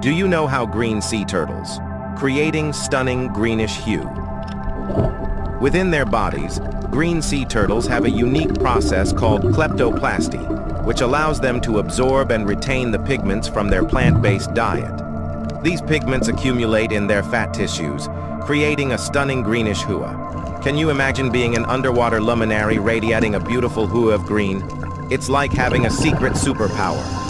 Do you know how green sea turtles? Creating stunning greenish hue. Within their bodies, green sea turtles have a unique process called kleptoplasty, which allows them to absorb and retain the pigments from their plant-based diet. These pigments accumulate in their fat tissues, creating a stunning greenish hue. Can you imagine being an underwater luminary radiating a beautiful hue of green? It's like having a secret superpower.